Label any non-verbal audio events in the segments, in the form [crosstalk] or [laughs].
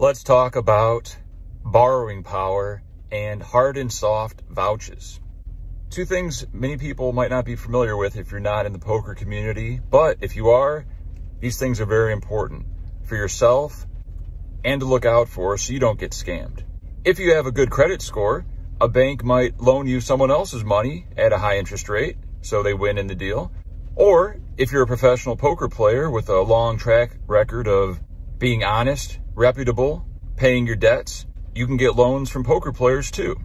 let's talk about borrowing power and hard and soft vouches. Two things many people might not be familiar with if you're not in the poker community, but if you are, these things are very important for yourself and to look out for so you don't get scammed. If you have a good credit score, a bank might loan you someone else's money at a high interest rate, so they win in the deal. Or if you're a professional poker player with a long track record of being honest, reputable, paying your debts, you can get loans from poker players too.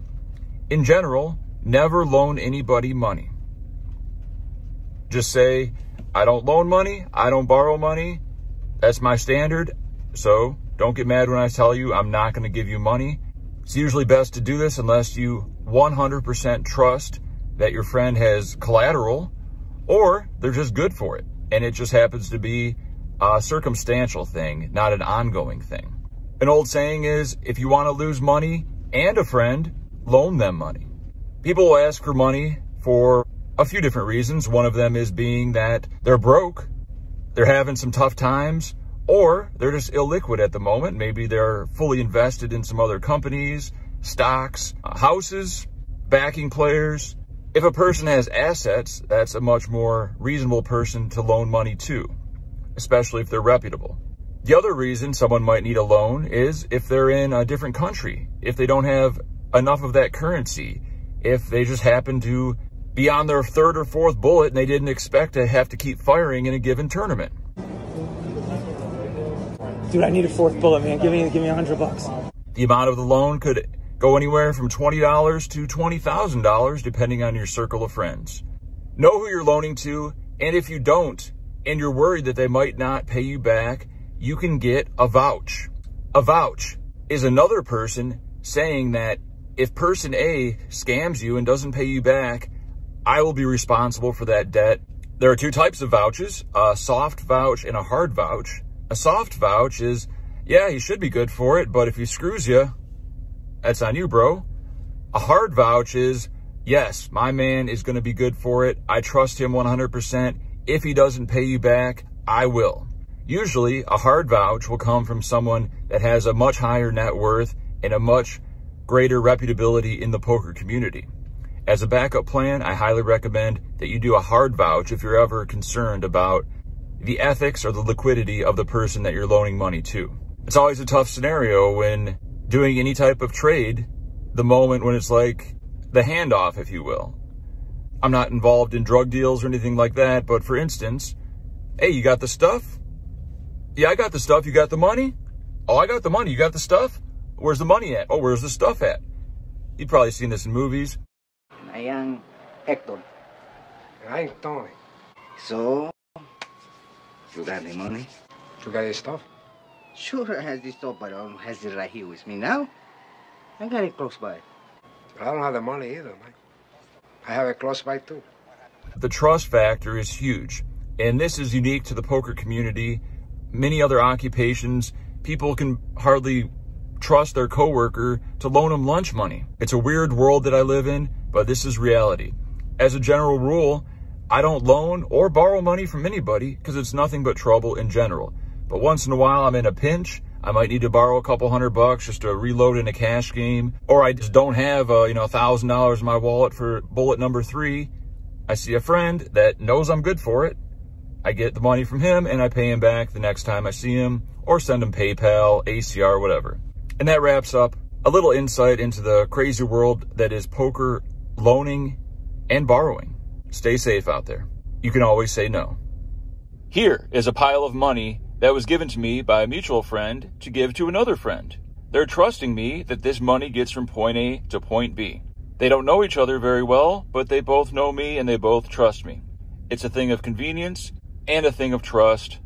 In general, never loan anybody money. Just say, I don't loan money, I don't borrow money. That's my standard. So don't get mad when I tell you I'm not going to give you money. It's usually best to do this unless you 100% trust that your friend has collateral or they're just good for it. And it just happens to be a circumstantial thing, not an ongoing thing. An old saying is if you want to lose money and a friend, loan them money. People will ask for money for a few different reasons. One of them is being that they're broke, they're having some tough times, or they're just illiquid at the moment. Maybe they're fully invested in some other companies, stocks, houses, backing players. If a person has assets, that's a much more reasonable person to loan money to, especially if they're reputable. The other reason someone might need a loan is if they're in a different country, if they don't have enough of that currency, if they just happen to be on their third or fourth bullet and they didn't expect to have to keep firing in a given tournament. Dude, I need a fourth bullet, man. Give me give me a hundred bucks. The amount of the loan could go anywhere from $20 to $20,000 depending on your circle of friends. Know who you're loaning to, and if you don't, and you're worried that they might not pay you back, you can get a vouch. A vouch is another person saying that if person A scams you and doesn't pay you back, I will be responsible for that debt. There are two types of vouches, a soft vouch and a hard vouch. A soft vouch is, yeah, he should be good for it, but if he screws you, that's on you, bro. A hard vouch is, yes, my man is going to be good for it. I trust him 100%. If he doesn't pay you back, I will. Usually, a hard vouch will come from someone that has a much higher net worth and a much greater reputability in the poker community. As a backup plan, I highly recommend that you do a hard vouch if you're ever concerned about the ethics or the liquidity of the person that you're loaning money to. It's always a tough scenario when doing any type of trade, the moment when it's like the handoff, if you will. I'm not involved in drug deals or anything like that, but for instance, hey, you got the stuff? Yeah, I got the stuff. You got the money? Oh, I got the money. You got the stuff? Where's the money at? Oh, where's the stuff at? You've probably seen this in movies. I am Hector. I'm Tony. So, you got the money? You got the stuff? Sure, I have the stuff, but I don't has it right here with me now. I got it close by. But I don't have the money either, man. I have a close by too. The trust factor is huge, and this is unique to the poker community. Many other occupations, people can hardly trust their coworker to loan them lunch money. It's a weird world that I live in, but this is reality. As a general rule, I don't loan or borrow money from anybody because it's nothing but trouble in general. But once in a while, I'm in a pinch. I might need to borrow a couple hundred bucks just to reload in a cash game, or I just don't have, uh, you know, a thousand dollars in my wallet for bullet number three. I see a friend that knows I'm good for it. I get the money from him and I pay him back the next time I see him, or send him PayPal, ACR, whatever. And that wraps up a little insight into the crazy world that is poker loaning and borrowing. Stay safe out there. You can always say no. Here is a pile of money that was given to me by a mutual friend to give to another friend. They're trusting me that this money gets from point A to point B. They don't know each other very well, but they both know me and they both trust me. It's a thing of convenience and a thing of trust.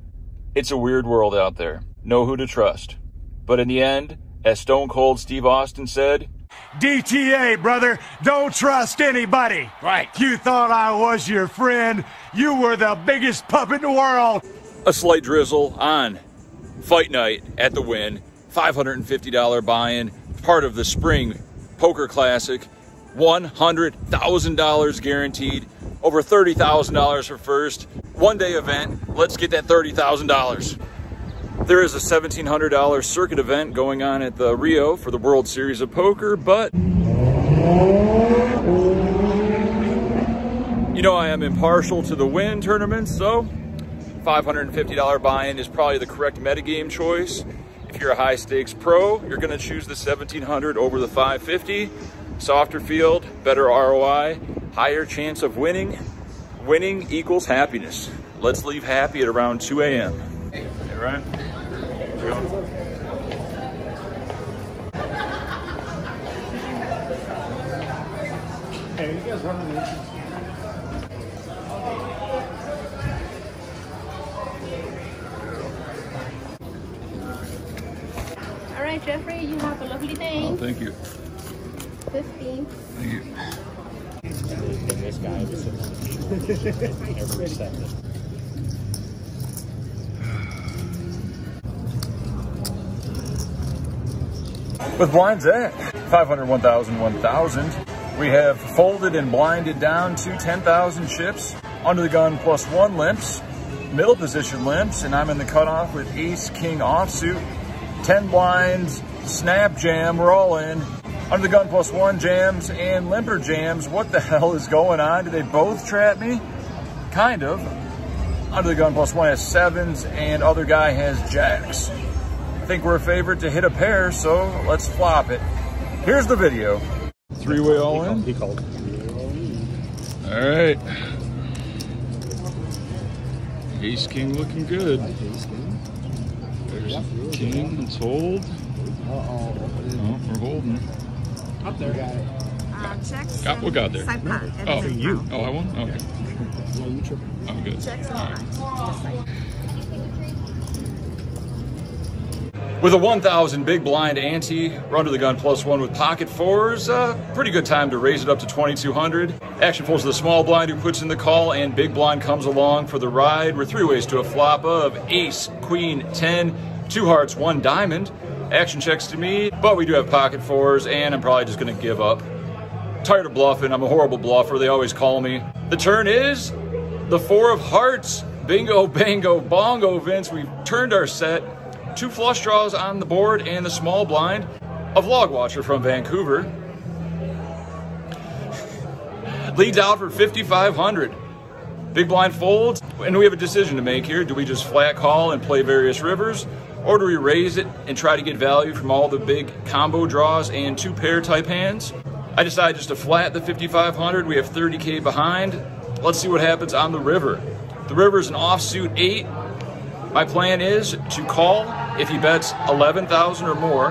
It's a weird world out there. Know who to trust. But in the end, as Stone Cold Steve Austin said, DTA, brother. Don't trust anybody. Right. You thought I was your friend. You were the biggest pup in the world. A slight drizzle on fight night at the Wynn. $550 buy-in, part of the spring poker classic. $100,000 guaranteed. Over $30,000 for first. One day event. Let's get that $30,000. There is a $1,700 circuit event going on at the Rio for the World Series of Poker, but you know I am impartial to the Wynn tournaments, so $550 buy-in is probably the correct metagame choice. If you're a high stakes pro, you're gonna choose the 1700 over the 550. Softer field, better ROI, higher chance of winning. Winning equals happiness. Let's leave happy at around 2 a.m. Hey, Ryan. Hey, you guys running the Jeffrey, you have a lovely day. Oh, thank you. 15. Thank you. this guy every second. With blinds at 500, 1,000, 1,000, we have folded and blinded down to 10,000 chips, under the gun plus one limps, middle position limps, and I'm in the cutoff with ace, king offsuit, 10 blinds, snap jam, we're all in. Under the gun plus one jams and limper jams. What the [laughs] hell is going on? Do they both trap me? Kind of. Under the gun plus one has sevens and other guy has jacks. I think we're a favorite to hit a pair, so let's flop it. Here's the video. Three-way all in. He called. All right. Ace King looking good. There's King, let's hold. Oh, we're holding. Up there. Uh, checks. Got- what got there? Side pot. Oh, you. Oh, I won? Okay. Yeah, you tripping. I'm good. Checks All right. and With a 1,000 big blind ante, run to the gun plus one with pocket fours, uh, pretty good time to raise it up to 2,200. Action folds to the small blind who puts in the call, and big blind comes along for the ride. We're three ways to a flop of ace, queen, 10, two hearts, one diamond. Action checks to me, but we do have pocket fours, and I'm probably just gonna give up. Tired of bluffing, I'm a horrible bluffer, they always call me. The turn is the four of hearts. Bingo, [laughs] bango, bongo, Vince. We've turned our set. Two flush draws on the board and the small blind. A vlog watcher from Vancouver. Leads out for 5,500. Big blind folds, and we have a decision to make here. Do we just flat call and play various rivers, or do we raise it and try to get value from all the big combo draws and two pair type hands? I decided just to flat the 5,500. We have 30K behind. Let's see what happens on the river. The river is an offsuit eight. My plan is to call if he bets 11,000 or more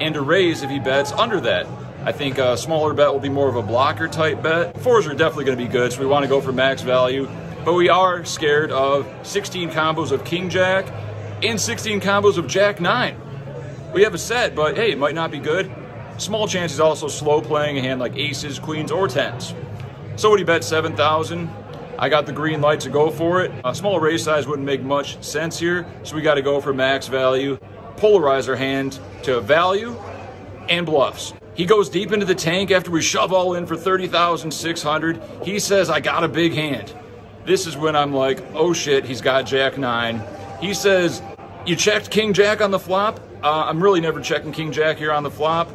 and to raise if he bets under that. I think a smaller bet will be more of a blocker type bet. Fours are definitely going to be good, so we want to go for max value. But we are scared of 16 combos of King Jack and 16 combos of Jack 9. We have a set, but hey, it might not be good. Small chance he's also slow playing a hand like aces, queens, or tens. So would he bet 7,000? I got the green light to go for it. A small raise size wouldn't make much sense here, so we got to go for max value. Polarize our hand to value and bluffs. He goes deep into the tank after we shove all in for 30,600. He says, I got a big hand. This is when I'm like, oh shit, he's got Jack 9. He says, you checked King Jack on the flop? Uh, I'm really never checking King Jack here on the flop,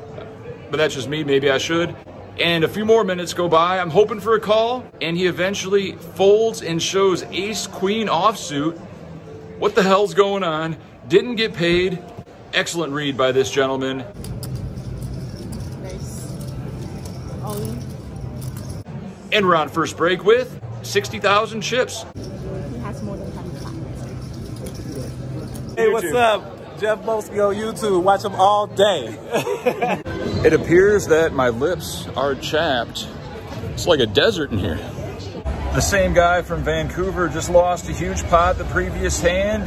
but that's just me. Maybe I should. And a few more minutes go by. I'm hoping for a call, and he eventually folds and shows ace queen offsuit. What the hell's going on? Didn't get paid. Excellent read by this gentleman. Nice. All. And we're on first break with 60,000 chips. He has more than 10 pockets. Hey, what's up? Jeff Boski on YouTube. Watch him all day. [laughs] It appears that my lips are chapped. It's like a desert in here. The same guy from Vancouver just lost a huge pot the previous hand,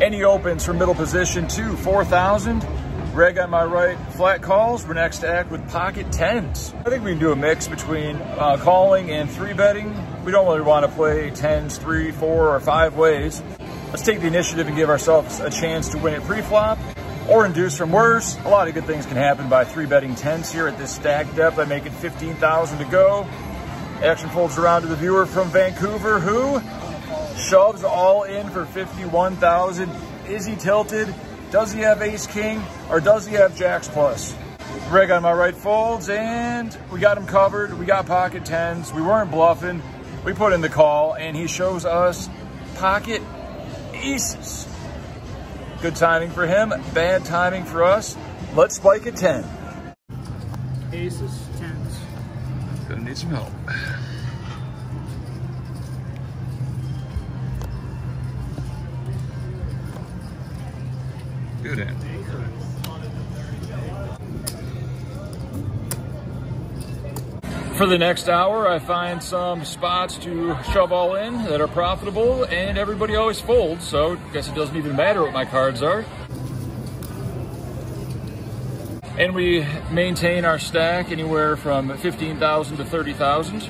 and he opens from middle position to 4,000. Greg on my right, flat calls. We're next to act with pocket tens. I think we can do a mix between uh, calling and three betting. We don't really want to play tens three, four, or five ways. Let's take the initiative and give ourselves a chance to win it pre-flop or induce from worse. A lot of good things can happen by three betting tens here at this stack depth. I make it 15,000 to go. Action folds around to the viewer from Vancouver who shoves all in for 51,000. Is he tilted? Does he have ace king or does he have jacks plus? Greg on my right folds and we got him covered. We got pocket tens. We weren't bluffing. We put in the call and he shows us pocket aces. Good timing for him, bad timing for us. Let's spike a 10. Aces, tens. Gonna need some help. For the next hour, I find some spots to shove all in that are profitable, and everybody always folds, so I guess it doesn't even matter what my cards are. And we maintain our stack anywhere from 15,000 to 30,000.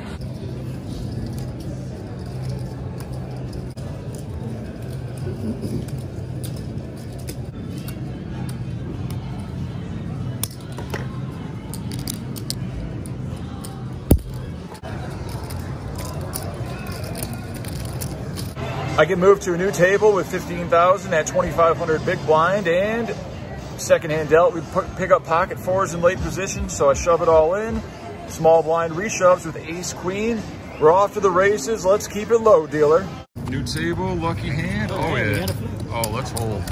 I get moved to a new table with 15,000 at 2,500 big blind and second hand dealt. We pick up pocket fours in late position, so I shove it all in. Small blind reshoves with ace queen. We're off to the races. Let's keep it low, dealer. New table, lucky hand. Oh, yeah. Oh, let's hold.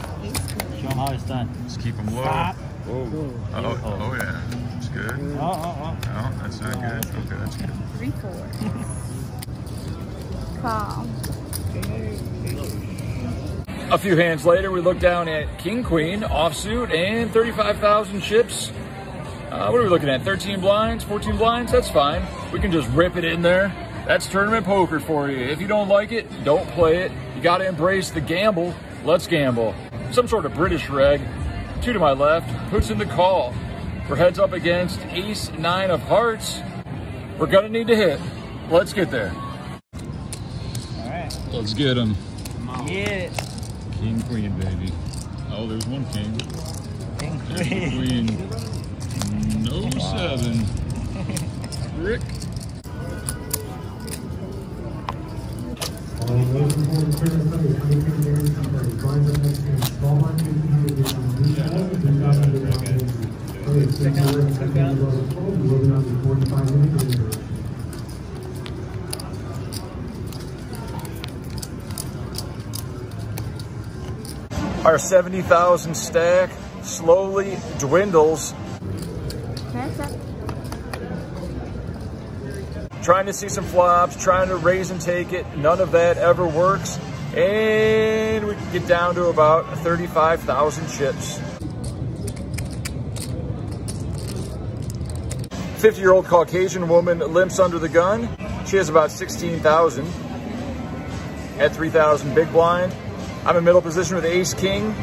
Show them how it's done. Let's keep them low. Stop. Oh, oh, oh, oh yeah. That's good. Oh, oh, oh, No, that's not good. Okay, that's good. Three, four. [laughs] Call. A few hands later, we look down at King Queen, offsuit, and 35,000 chips. Uh, what are we looking at? 13 blinds, 14 blinds? That's fine. We can just rip it in there. That's tournament poker for you. If you don't like it, don't play it. You got to embrace the gamble. Let's gamble. Some sort of British reg. Two to my left, puts in the call. We're heads up against ace nine of hearts. We're going to need to hit. Let's get there. All right. Let's get him. Get it. King, queen, baby. Oh, there's one king. King queen. queen. No seven. Rick. Our 70,000 stack slowly dwindles. Trying to see some flops, trying to raise and take it. None of that ever works. And we get down to about 35,000 chips. 50 year old Caucasian woman limps under the gun. She has about 16,000 at 3,000 big blind. I'm in middle position with ace king,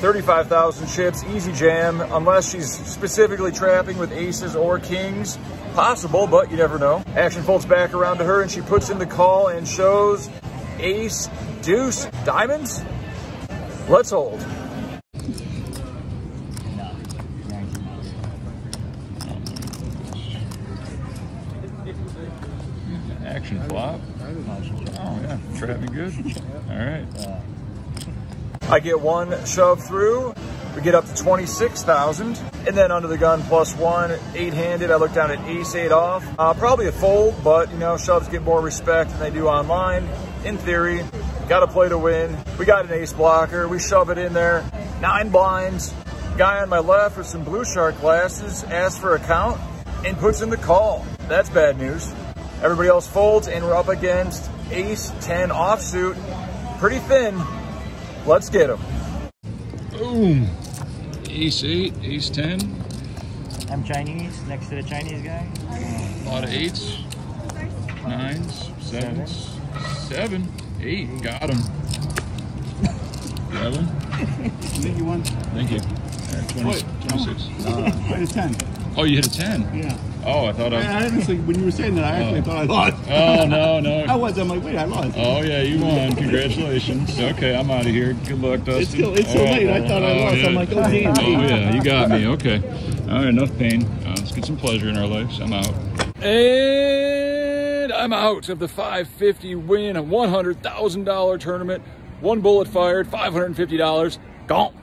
35,000 chips, easy jam, unless she's specifically trapping with aces or kings. Possible, but you never know. Action folds back around to her and she puts in the call and shows ace, deuce, diamonds. Let's hold. Action flop. Oh yeah, trapping good. [laughs] All right. I get one shove through. We get up to 26,000. And then under the gun plus one, eight-handed, I look down at ace eight off. Uh, probably a fold, but you know, shoves get more respect than they do online. In theory, got to play to win. We got an ace blocker. We shove it in there. Nine blinds. Guy on my left with some blue shark glasses asks for a count and puts in the call. That's bad news. Everybody else folds and we're up against ace 10 offsuit. Pretty thin. Let's get him. Boom. Ace 8, ace 10. I'm Chinese, next to the Chinese guy. A lot of eights, nines, sevens, seven, eight. Got him. Seven. think you won. Thank you. 20, What? 26. I hit a 10. Oh, you hit a 10? Yeah. Oh, I thought I, I I honestly, when you were saying that, I actually Oh. thought I lost. Oh, no, no. [laughs] I was. I'm like, wait, I lost. Oh, yeah, you won. [laughs] Congratulations. Okay, I'm out of here. Good luck, Dustin. It's still- it's so late. I thought I lost. I'm like, oh, damn. Oh, yeah, you got me. Okay. All right, enough pain. Uh, let's get some pleasure in our lives. I'm out. And I'm out of the 550 Wynn a $100,000 tournament. One bullet fired, $550. Gone.